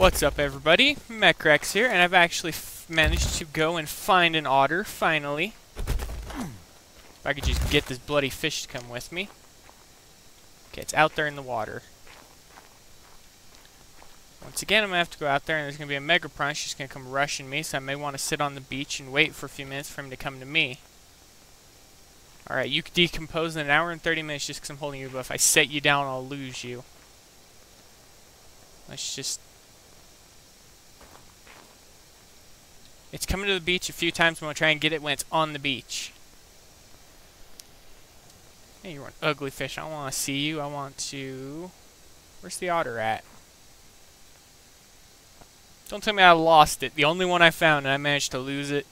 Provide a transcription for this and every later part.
What's up everybody? MecherX here, and I've actually managed to go and find an otter, finally. If I could just get this bloody fish to come with me. Okay, it's out there in the water. Once again, I'm going to have to go out there, and there's going to be a Megaprun. She's going to come rushing me, so I may want to sit on the beach and wait for a few minutes for him to come to me. Alright, you decompose in an hour and 30 minutes just because I'm holding you, but if I set you down, I'll lose you. Let's just It's coming to the beach a few times. I'm going to try and get it when it's on the beach. Hey, you're an ugly fish. I want to see you. I want to... Where's the otter at? Don't tell me I lost it. The only one I found and I managed to lose it.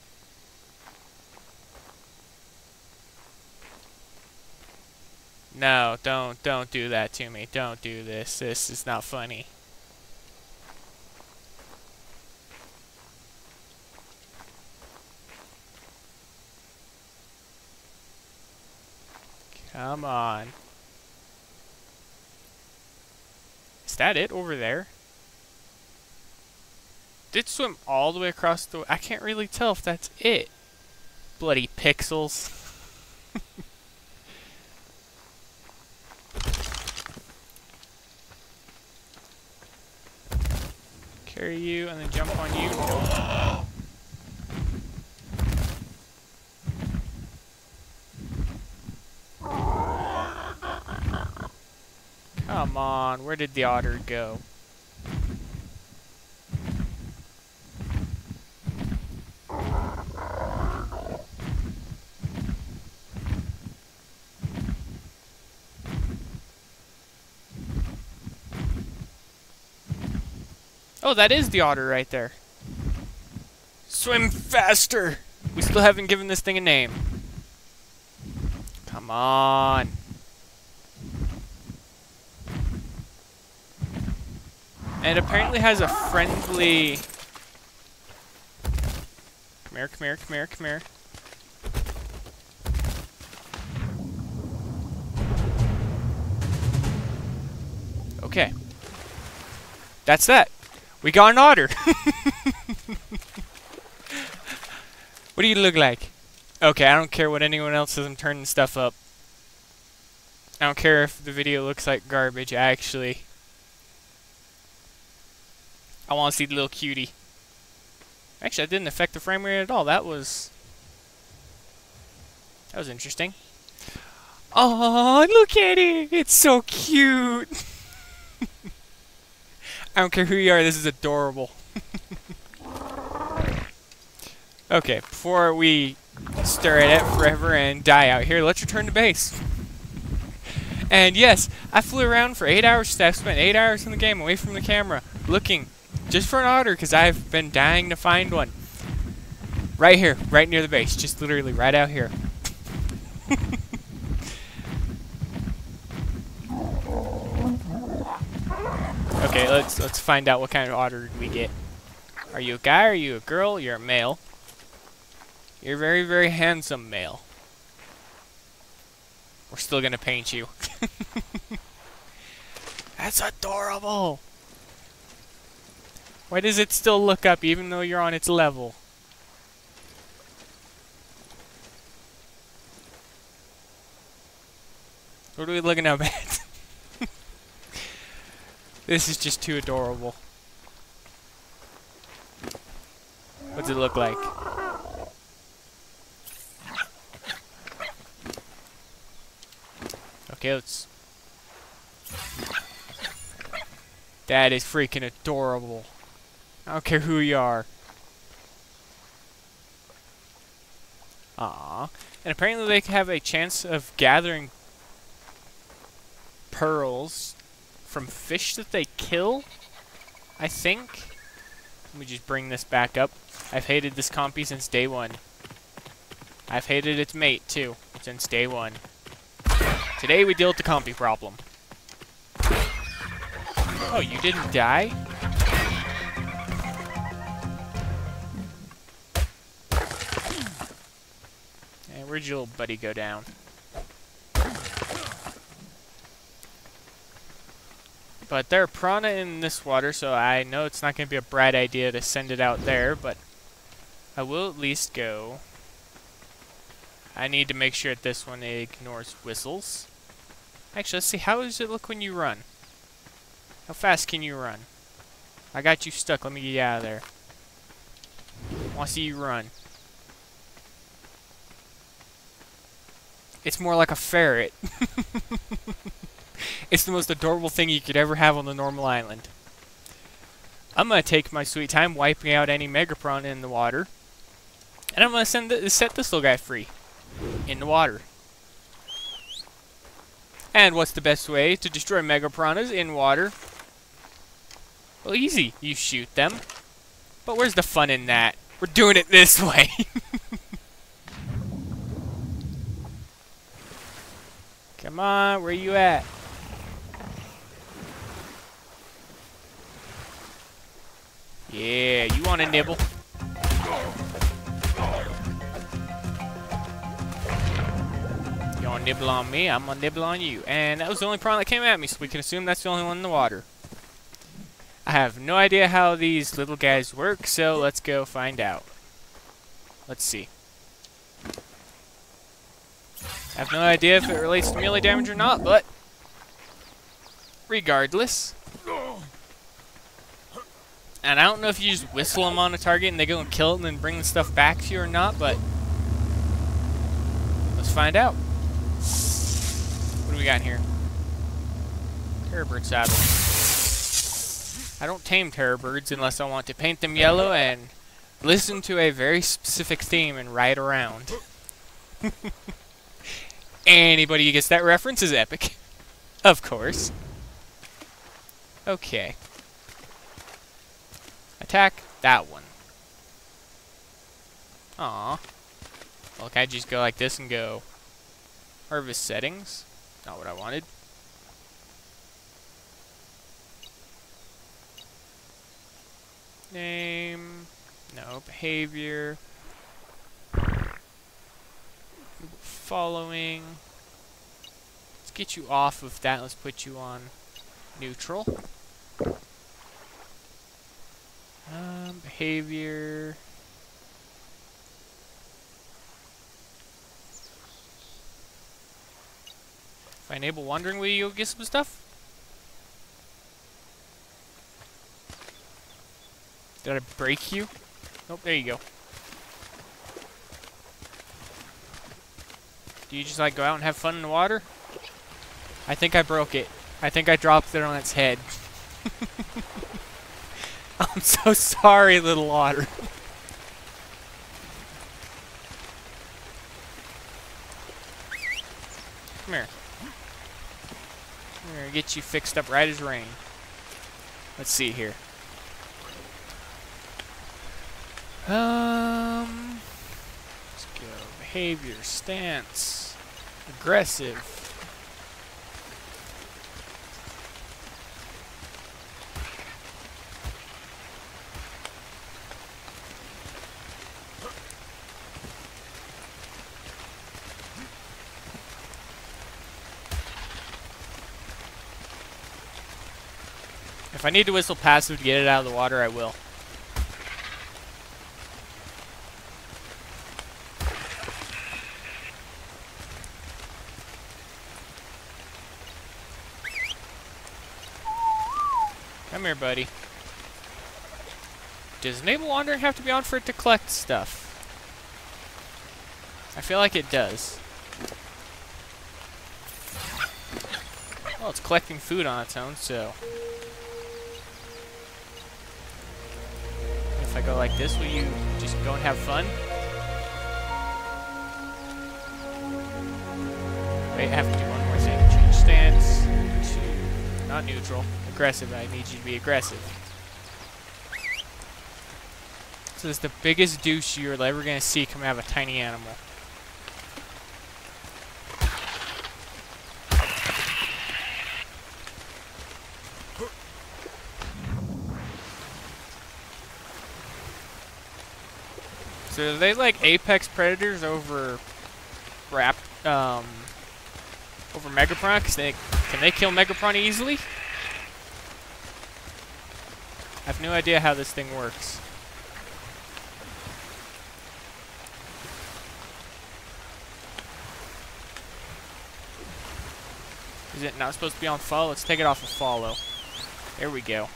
No, don't, don't do that to me. Don't do this. This is not funny. Come on. Is that it over there? Did swim all the way across the... I can't really tell if that's it. Bloody pixels. Carry you and then jump on you. On, where did the otter go? Oh, that is the otter right there. Swim faster! We still haven't given this thing a name. Come on. And apparently has a friendly... Come here, come here, come here, come here. Okay. That's that. We got an otter. what do you look like? Okay, I don't care what anyone else says. I'm turning stuff up. I don't care if the video looks like garbage. Actually, I want to see the little cutie. Actually, that didn't affect the frame rate at all. That was... That was interesting. Oh, look at it! It's so cute! I don't care who you are, this is adorable. okay, before we stare at it forever and die out here, let's return to base. And yes, I flew around for 8 hours I've spent 8 hours in the game away from the camera, looking just for an otter, because I've been dying to find one. Right here, right near the base, just literally right out here. okay, let's let's find out what kind of otter we get. Are you a guy? Are you a girl? You're a male. You're very, very handsome male. We're still gonna paint you. That's adorable! Why does it still look up even though you're on its level? What are we looking up at? this is just too adorable. What does it look like? Okay, let's... That is freaking adorable. I don't care who you are. Ah, And apparently they have a chance of gathering pearls from fish that they kill, I think. Let me just bring this back up. I've hated this compy since day one. I've hated its mate, too, since day one. Today we deal with the compy problem. Oh, you didn't die? Where'd your buddy go down? But there are piranha in this water, so I know it's not going to be a bright idea to send it out there, but I will at least go. I need to make sure that this one ignores whistles. Actually, let's see, how does it look when you run? How fast can you run? I got you stuck, let me get you out of there. I want to see you run. It's more like a ferret. it's the most adorable thing you could ever have on the normal island. I'm going to take my sweet time wiping out any Megapiranha in the water. And I'm going to send set this little guy free. In the water. And what's the best way to destroy Megapiranhas in water? Well, easy. You shoot them. But where's the fun in that? We're doing it this way. Come on, where you at? Yeah, you want a nibble? You want to nibble on me? I'm gonna nibble on you. And that was the only prawn that came at me, so we can assume that's the only one in the water. I have no idea how these little guys work, so let's go find out. Let's see. I have no idea if it relates to melee damage or not, but regardless. And I don't know if you just whistle them on a target and they go and kill it and then bring the stuff back to you or not, but let's find out. What do we got here? Terror bird saddle. I don't tame terror birds unless I want to paint them yellow and listen to a very specific theme and ride around. Anybody who gets that reference is epic. Of course. Okay. Attack that one. Aw. Well, can I just go like this and go harvest settings? Not what I wanted. Name. No. Behavior. Following. Let's get you off of that. Let's put you on neutral. Um, behavior. If I enable wandering, will you get some stuff? Did I break you? Nope, there you go. Do you just like go out and have fun in the water? I think I broke it. I think I dropped it on its head. I'm so sorry, little otter. Come here. Come here, get you fixed up right as rain. Let's see here. Um, let's go. Behavior, stance, aggressive. If I need to whistle passive to get it out of the water, I will. Come here, buddy. Does Enable Wandering have to be on for it to collect stuff? I feel like it does. Well, it's collecting food on its own, so... If I go like this, will you just go and have fun? Wait, I have to do one more thing. Change stance to not neutral. Aggressive. I need you to be aggressive. So this is the biggest douche you're ever going to see come out of a tiny animal. So they like apex predators over rap um over Megapiranha? Cause they can they kill Megapiranha easily? I have no idea how this thing works. Is it not supposed to be on follow? Let's take it off of follow. There we go.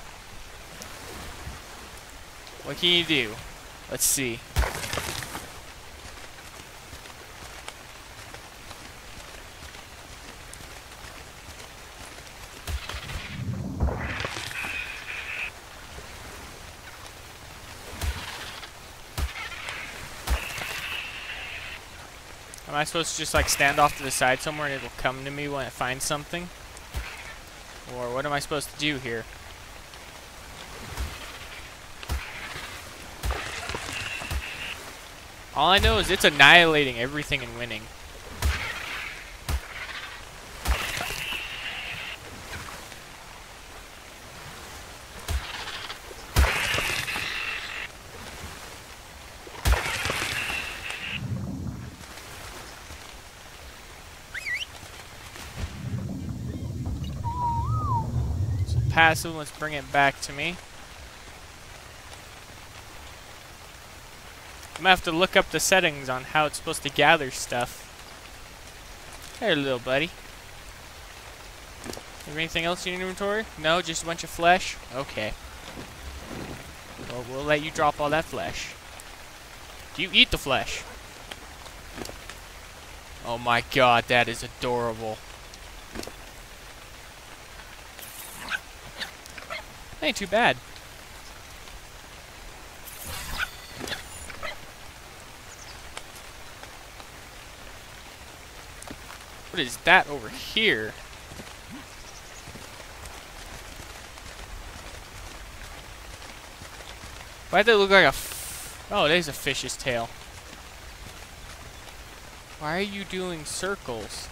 What can you do? Let's see. Supposed to just like stand off to the side somewhere and it'll come to me when it finds something? Or what am I supposed to do here? All I know is it's annihilating everything and winning. Passive. Let's bring it back to me. I'm gonna have to look up the settings on how it's supposed to gather stuff. Hey, little buddy. Have anything else in your inventory? No, just a bunch of flesh? Okay. Well, we'll let you drop all that flesh. Do you eat the flesh? Oh my god, that is adorable. Ain't too bad. What is that over here? Why'd that look like a Oh, there's a fish's tail. Why are you doing circles?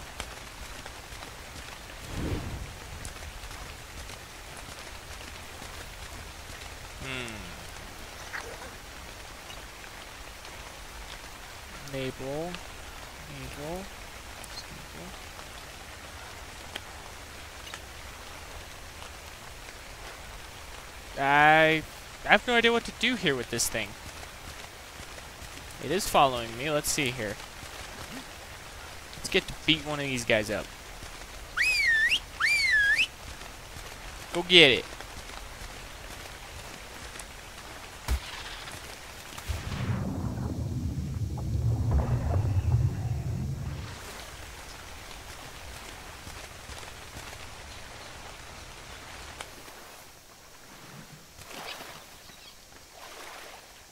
I have no idea what to do here with this thing. It is following me. Let's see here. Let's get to beat one of these guys up. Go get it.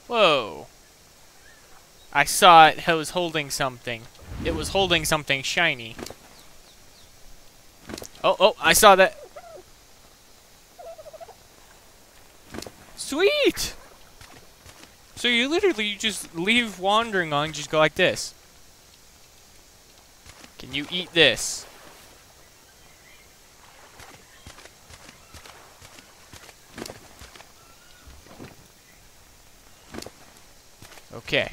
Whoa. I saw it. It was holding something. It was holding something shiny. Oh, oh, I saw that. Sweet! So you literally just leave wandering on, just go like this. Can you eat this? Okay.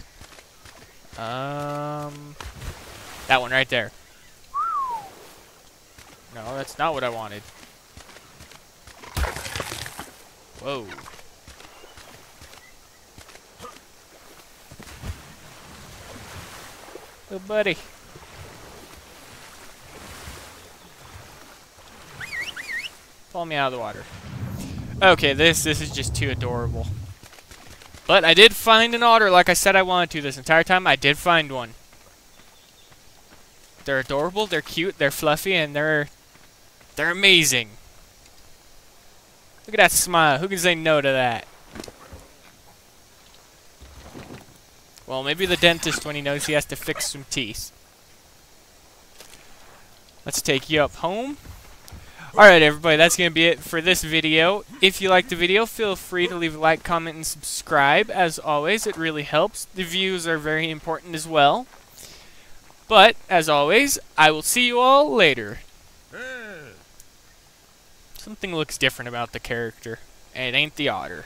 Um, that one right there. No, that's not what I wanted. Whoa. Good buddy. Pull me out of the water. Okay, this this is just too adorable. But I did find an otter like I said I wanted to this entire time. I did find one. They're adorable, they're cute, they're fluffy, and they're they're amazing. Look at that smile. Who can say no to that? Well, maybe the dentist when he knows he has to fix some teeth. Let's take you up home. Alright everybody, that's going to be it for this video. If you liked the video, feel free to leave a like, comment, and subscribe. As always, it really helps. The views are very important as well. But, as always, I will see you all later. Something looks different about the character, and it ain't the otter.